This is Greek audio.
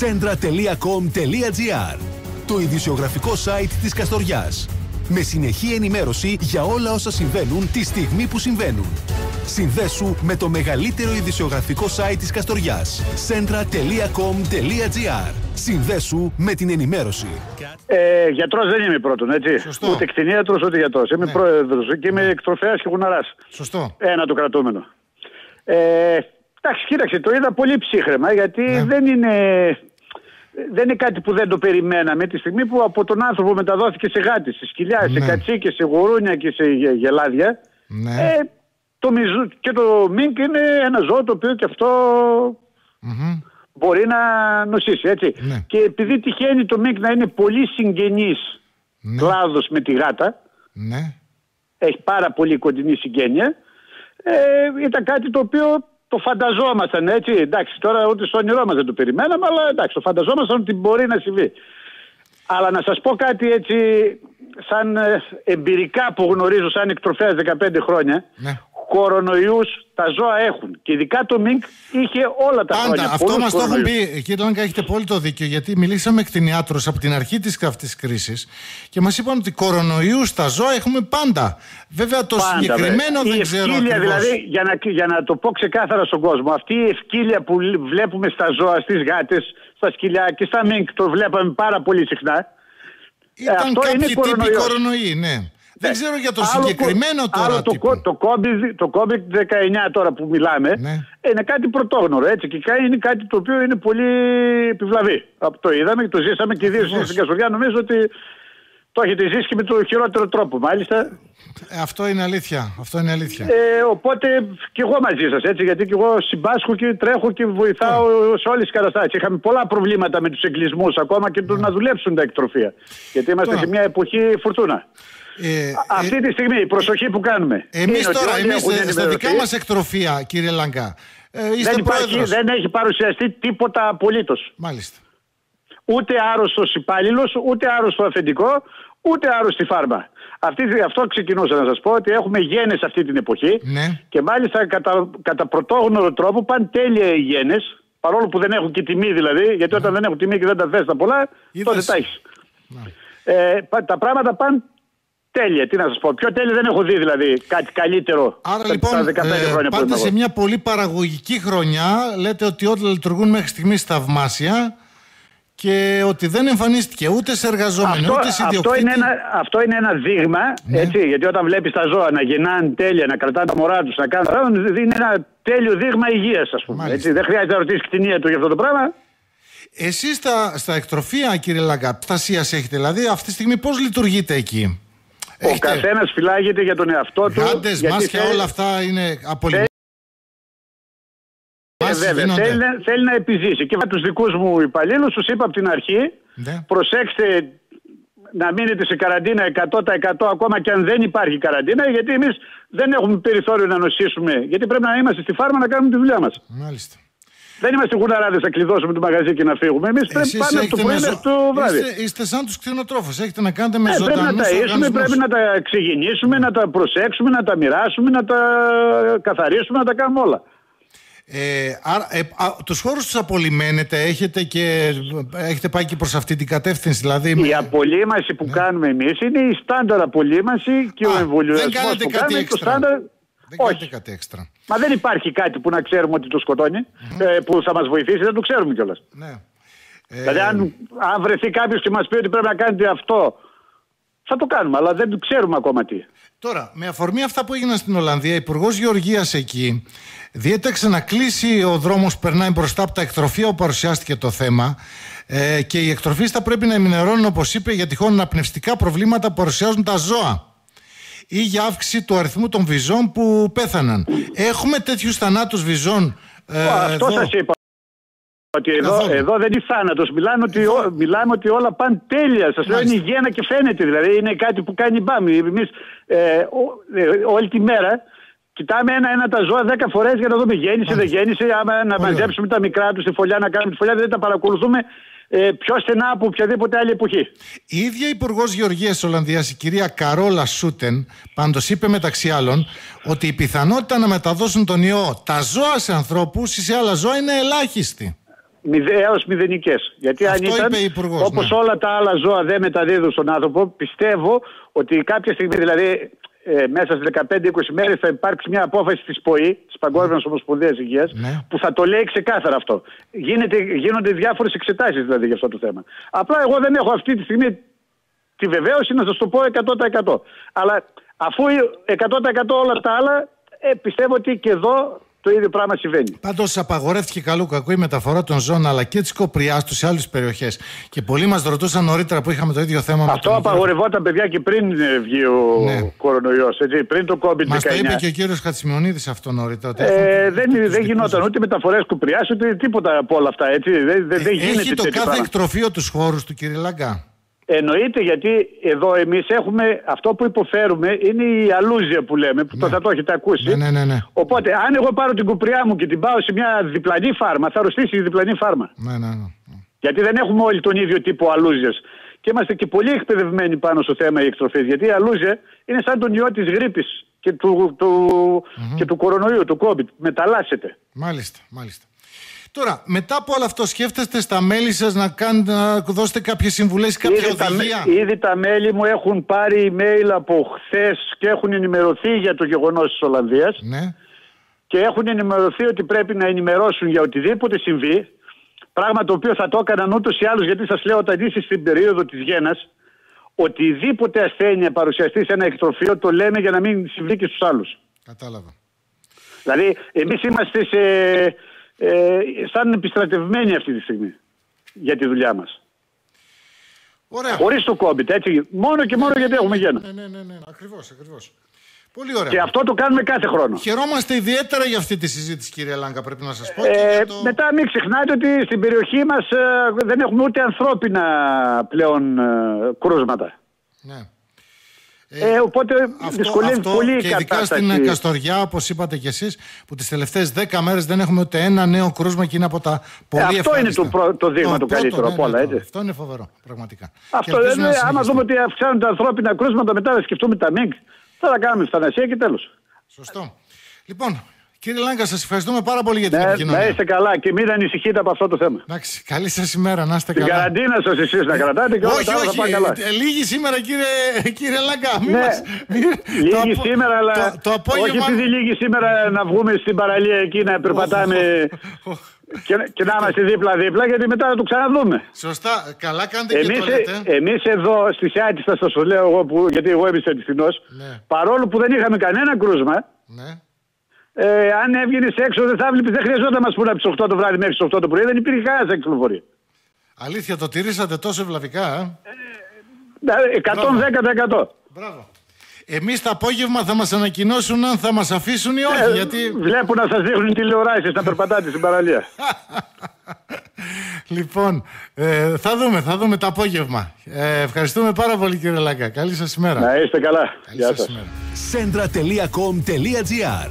centra.com.gr Το ειδησιογραφικό site της Καστοριάς. Με συνεχή ενημέρωση για όλα όσα συμβαίνουν τη στιγμή που συμβαίνουν. Συνδέσου με το μεγαλύτερο ειδησιογραφικό site της Καστοριάς. centra.com.gr Συνδέσου με την ενημέρωση. Ε, γιατρός δεν είμαι πρώτον, έτσι. Σωστό. Ούτε κτηνίατρος, ούτε γιατρός. Είμαι Ναι. πρόεδρος και είμαι εκτροφέας και γουναράς. Σωστό. Ένα το κρατούμενο. Ε, εντάξει, κοίταξε, το είδα πολύ ψύχρεμα γιατί Ναι. δεν είναι... Δεν είναι κάτι που δεν το περιμέναμε τη στιγμή που από τον άνθρωπο μεταδόθηκε σε γάτι, σε σκυλιά, σε Ναι. κατσίκες, σε γουρούνια και σε γε- γελάδια. Ναι. Ε, το μιζού, και το μίνκ είναι ένα ζώο το οποίο και αυτό Μμμ. μπορεί να νοσήσει, έτσι. Ναι. Και επειδή τυχαίνει το μίνκ να είναι πολύ συγγενής Ναι. κλάδος με τη γάτα, Ναι. έχει πάρα πολύ κοντινή συγγένεια, ε, ήταν κάτι το οποίο το φανταζόμασταν, έτσι. Εντάξει, τώρα ούτε στο όνειρό μας δεν το περιμέναμε, αλλά εντάξει, το φανταζόμασταν ότι μπορεί να συμβεί. Αλλά να σας πω κάτι έτσι, σαν ε, εμπειρικά που γνωρίζω σαν εκτροφέας 15 χρόνια, Ναι. Κορονοϊούς τα ζώα έχουν. Και ειδικά το μίνκ είχε όλα τα χρόνια. Πάντα. Αυτό πολλούς μας το έχουν κορονοϊούς. πει. Κύριε Λάγκα, έχετε πολύ το δίκιο. Γιατί μιλήσαμε με κτηνιάτρους από την αρχή της αυτής κρίσης και μας είπαν ότι κορονοϊούς στα ζώα έχουμε πάντα. Βέβαια το Πάντα, συγκεκριμένο βέβαια. δεν η ξέρω. ευκίλια, ακριβώς. δηλαδή, για να, για να το πω ξεκάθαρα στον κόσμο, αυτή η ευκίλια που λ- βλέπουμε στα ζώα, στις γάτες, στα σκυλιά και στα μίνκ, το βλέπαμε πάρα πολύ συχνά. Ήταν αυτό είναι κάποιοι τύποι κορονοϊός. κορονοϊοί, ναι. Δεν ξέρω για το Άλλο συγκεκριμένο κο- τώρα άλλο το, τύπο. κο- το, COVID, το COVID-19 τώρα που μιλάμε Ναι. είναι κάτι πρωτόγνωρο έτσι και κα- είναι κάτι το οποίο είναι πολύ επιβλαβή. Από Το είδαμε και το ζήσαμε και οι δύο Ακριβώς. στην Κασουριά νομίζω ότι το έχετε ζήσει και με το χειρότερο τρόπο μάλιστα. Ε, Αυτό είναι αλήθεια. Αυτό είναι αλήθεια. Ε, οπότε και εγώ μαζί σας, έτσι, γιατί και εγώ συμπάσχω και τρέχω και βοηθάω Ναι. σε όλες τις καταστάσεις. Είχαμε πολλά προβλήματα με τους εγκλισμούς ακόμα και το να δουλέψουν τα εκτροφία. Γιατί είμαστε Τώρα. σε μια εποχή φουρτούνα. Ε, Α- Αυτή τη στιγμή η προσοχή που κάνουμε. Εμείς είναι ότι τώρα, όλοι εμείς έχουν στα ενημερωθεί. δικά μας εκτροφία, κύριε Λαγκά, ε, είστε δεν, υπάρχει, πρόεδρος. δεν έχει παρουσιαστεί τίποτα απολύτως. Μάλιστα. Ούτε άρρωστος υπάλληλος, ούτε άρρωστο αφεντικό, ούτε άρρωστη φάρμα. Αυτή, αυτό ξεκινούσα να σας πω ότι έχουμε γένες αυτή την εποχή Ναι. και μάλιστα κατά, κατά πρωτόγνωρο τρόπο πάνε τέλεια οι γένες. Παρόλο που δεν έχουν και τιμή δηλαδή, γιατί όταν δεν έχουν τιμή και δεν τα θες τα πολλά, Ναι. Είδες. τότε τα έχεις. Ε, πα- τα πράγματα πάνε τέλεια. Τι να σας πω. Πιο τέλεια δεν έχω δει δηλαδή κάτι καλύτερο Άρα τα- λοιπόν, τα 15 ε, χρόνια που πάτε είμαι σε εγώ. μια πολύ παραγωγική χρονιά. Λέτε ότι όλα λειτουργούν μέχρι στιγμής θαυμάσια και ότι δεν εμφανίστηκε ούτε σε εργαζόμενοι Αυτό, ούτε σε αυτό, ιδιοκτήτη. είναι ένα, αυτό είναι ένα δείγμα, Ναι. έτσι, γιατί όταν βλέπεις τα ζώα να γεννάνε τέλεια, να κρατάνε τα μωρά τους, να κάνουν, είναι ένα τέλειο δείγμα υγείας, ας πούμε. Μάλιστα. Έτσι. Δεν χρειάζεται να ρωτήσεις κτηνία του για αυτό το πράγμα. Εσείς στα, στα εκτροφία, κύριε Λαγκά, στασίας έχετε, δηλαδή αυτή τη στιγμή πώς λειτουργείτε εκεί; Ο καθένας φυλάγεται για τον εαυτό του. γάντες, γιατί μάσκια, θέλει- όλα αυτά είναι απολυμμένα. Ε, βέβαια, θέλει, να- θέλει να επιζήσει. Και με τους δικούς μου υπαλλήλους τους είπα από την αρχή, Ναι. προσέξτε να μείνετε σε καραντίνα 100% ακόμα και αν δεν υπάρχει καραντίνα, γιατί εμείς δεν έχουμε περιθώριο να νοσήσουμε. Γιατί πρέπει να είμαστε στη φάρμα να κάνουμε τη δουλειά μας. Μάλιστα. Δεν είμαστε γουναράδες να κλειδώσουμε το μαγαζί και να φύγουμε. Εμείς πρέπει Εσείς πάμε από το έχετε πρωί με μέχρι ζω- το βράδυ. Είστε, είστε σαν τους κτηνοτρόφους, έχετε να κάνετε με Ε, πρέπει να ζωντανούς τα οργανισμούς. ίσουμε, πρέπει να τα ξεγεννήσουμε, να τα προσέξουμε, να τα μοιράσουμε, να τα καθαρίσουμε, να τα κάνουμε όλα. Ε, άρα, ε, α, τους χώρους τους απολυμμένετε, έχετε, και, έχετε πάει και προς αυτή την κατεύθυνση, δηλαδή... με- Η απολύμαση που κάνουμε εμείς είναι η στάνταρ απολύμαση και Ναι. Α, ο εμβολιασμός δεν κάνετε που κάτι κάνουμε είναι το έξτρα. στάνταρ. Δεν Όχι. κάνετε κάτι έξτρα. Μα δεν υπάρχει κάτι που να ξέρουμε ότι το σκοτώνει, ε, που θα μας βοηθήσει, δεν το ξέρουμε κιόλας. Ναι. Ε, Δηλαδή αν, αν βρεθεί κάποιος και μας πει ότι πρέπει να κάνετε αυτό, θα το κάνουμε, αλλά δεν το ξέρουμε ακόμα τι. Τώρα, με αφορμή αυτά που έγιναν στην Ολλανδία, Υπουργός Γεωργίας εκεί διέταξε να κλείσει ο δρόμος που περνάει μπροστά από τα εκτροφία όπου παρουσιάστηκε το θέμα ε, και οι εκτροφείς θα πρέπει να ενημερώνουν, όπως είπε, για τυχόν αναπνευστικά προβλήματα που παρουσιάζουν τα ζώα ή για αύξηση του αριθμού των βυζών που πέθαναν. Έχουμε τέτοιους θανάτους βυζών. Ε, Αυτό εδώ; σας είπα. Ότι εδώ, Καθόλου. εδώ δεν είναι θάνατος. Μιλάμε, ότι, ό- μιλάμε ότι όλα πάνε τέλεια. Σας λέω είναι Μάλιστα. υγιεινά και φαίνεται. Δηλαδή είναι κάτι που κάνει μπαμ. Εμείς ε, ο- ε, όλη τη μέρα κοιτάμε ένα-ένα τα ζώα δέκα φορές για να δούμε γέννησε, δεν γέννησε. Άμα να Πολύ μαζέψουμε τα μικρά τους στη φωλιά, να κάνουμε τη φωλιά, δεν τα παρακολουθούμε ε, πιο στενά από οποιαδήποτε άλλη εποχή. Η ίδια Υπουργός Γεωργίας της Ολλανδίας, η κυρία Καρόλα Σούτεν, πάντως είπε μεταξύ άλλων ότι η πιθανότητα να μεταδώσουν τον ιό τα ζώα σε ανθρώπους ή σε άλλα ζώα είναι ελάχιστη. έως μηδενικές. Γιατί Αυτό αν ήταν, είπε η Υπουργός, όπως ναι. όλα τα άλλα ζώα δεν μεταδίδουν στον άνθρωπο, πιστεύω ότι κάποια στιγμή, δηλαδή ε, μέσα στις 15-20 μέρες, θα υπάρξει μια απόφαση της ΠΟΗ, της Παγκόσμιας Ομοσπονδίας Υγείας, Ναι. που θα το λέει ξεκάθαρα αυτό. Γίνεται, γίνονται διάφορες εξετάσεις δηλαδή για αυτό το θέμα. Απλά εγώ δεν έχω αυτή τη στιγμή τη βεβαίωση να σας το πω 100%. Αλλά αφού 100% όλα τα άλλα, ε, πιστεύω ότι και εδώ το ίδιο πράγμα συμβαίνει. Πάντως απαγορεύτηκε καλού κακού η μεταφορά των ζώων αλλά και της κοπριάς του σε άλλες περιοχές. Και πολλοί μας ρωτούσαν νωρίτερα που είχαμε το ίδιο θέμα με Αυτό τον απαγορευόταν παιδιά και πριν ε, βγει ο Ναι. κορονοϊός, έτσι, πριν το COVID-19. Μας το είπε και ο κύριος Χατσιμιονίδη αυτό νωρίτερα. ότι Ε, έχουν δεν, τους δεν δικούς γινόταν τους. ούτε μεταφορές κουπριάς ούτε τίποτα από όλα αυτά. Έτσι. Δεν, δεν, δεν γίνεται Ε, Έχει το τέτοιο κάθε πράγμα. εκτροφείο τους χώρους του, κύριε Λαγκά. Εννοείται γιατί εδώ εμείς έχουμε αυτό που υποφέρουμε είναι η αλούζια που λέμε, που το θα το έχετε ακούσει. Ναι, ναι, ναι. ναι. Οπότε αν εγώ πάρω την κουπριά μου και την πάω σε μια διπλανή φάρμα, θα αρρωστήσει η διπλανή φάρμα. ναι, ναι, ναι. Γιατί δεν έχουμε όλοι τον ίδιο τύπο αλούζιας. Και είμαστε και πολύ εκπαιδευμένοι πάνω στο θέμα η εκτροφής. Γιατί η αλούζια είναι σαν τον ιό της γρήπης και του, του, και του κορονοϊού, του COVID. Μεταλλάσσεται. Μάλιστα, μάλιστα. Τώρα, μετά από όλο αυτό, σκέφτεστε στα μέλη σας να, κάνετε, να δώσετε κάποιες συμβουλές ή κάποια Ήδη τα, οδηγία; ήδη τα μέλη μου έχουν πάρει email από χθες και έχουν ενημερωθεί για το γεγονός της Ολλανδίας Ναι. και έχουν ενημερωθεί ότι πρέπει να ενημερώσουν για οτιδήποτε συμβεί. Πράγμα το οποίο θα το έκαναν ούτως ή άλλως, γιατί σας λέω όταν είσαι στην περίοδο της γέννα, οτιδήποτε ασθένεια παρουσιαστεί σε ένα εκτροφείο το λέμε για να μην συμβεί και στους άλλους. Κατάλαβα. Δηλαδή, εμείς είμαστε σε, ε, σαν επιστρατευμένοι αυτή τη στιγμή για τη δουλειά μας. Ωραία. Χωρίς το COVID, έτσι. Μόνο και μόνο γιατί έχουμε γέννα. Ναι, ναι, ναι, ναι. Ακριβώς, ακριβώς. Πολύ ωραία. Και αυτό το κάνουμε κάθε χρόνο. Χαιρόμαστε ιδιαίτερα για αυτή τη συζήτηση, κύριε Λάγκα, πρέπει να σας πω. και Ε, για το... Μετά μην ξεχνάτε ότι στην περιοχή μας ε, δεν έχουμε ούτε ανθρώπινα πλέον ε, κρούσματα. Ναι. Ε, οπότε δυσκολεύει πολύ η και ειδικά κατάσταση. στην Καστοριά, όπως είπατε κι εσείς, που τις τελευταίες 10 μέρες δεν έχουμε ούτε ένα νέο κρούσμα και είναι από τα πολύ Ε, αυτό είναι ευχάριστα. το πρω- το δείγμα το πρώτο, καλύτερο ναι, απ' όλα, ναι, έτσι. Αυτό είναι φοβερό, πραγματικά. Αυτό Και δεν ελπίζουμε είναι, να άμα συνεχιστεί. δούμε ότι αυξάνουν τα ανθρώπινα κρούσματα μετά θα σκεφτούμε τα ΜΙΓ. Θα τα κάνουμε ευθανασία και τέλος. Σωστό. Λοιπόν, κύριε Λάγκα, σας ευχαριστούμε πάρα πολύ για την Ναι, επικοινωνία. να είστε καλά και μην ανησυχείτε από αυτό το θέμα. Εντάξει, καλή σας ημέρα, να είστε Την καλά. καραντίνα σας εσείς να κρατάτε και όλα όχι, τα άλλα θα όχι, πάνε καλά. ε, λίγη σήμερα κύριε, κύριε Λάγκα. Μην Ναι. μας- μην- το Λίγη απο- σήμερα, αλλά το, το απόγευμα... όχι επειδή λίγη σήμερα να βγούμε στην παραλία εκεί να περπατάμε και, και να είμαστε δίπλα-δίπλα, γιατί μετά θα το ξαναδούμε. Σωστά, καλά κάνετε και Εμείς, το λέτε. εμείς εδώ στη Σιάτιστα, θα σου λέω εγώ, που, γιατί εγώ είμαι στατιστινός, Ναι. παρόλο που δεν είχαμε κανένα κρούσμα, Ναι. Ε, αν έβγαινες έξω δεν θα βλέπεις, δεν χρειαζόταν να μας πούνε από τις 8 το βράδυ μέχρι τις 8 το πρωί, δεν υπήρχε κανένας κυκλοφορία. Αλήθεια, το τηρήσατε τόσο ευλαβικά, ε; Δηλαδή, 110%. Μπράβο. Εμείς το απόγευμα θα μας ανακοινώσουν αν θα μας αφήσουν ή όχι. Ε, γιατί. Βλέπω να σας δείχνουν τηλεοράσεις να περπατάτε στην παραλία. Λοιπόν, ε, θα δούμε, θα δούμε το απόγευμα. Ε, ευχαριστούμε πάρα πολύ κύριε Λάγκα. Καλή σας ημέρα. να είστε καλά. Καλή Γεια σας σας. ημέρα. centra.com.gr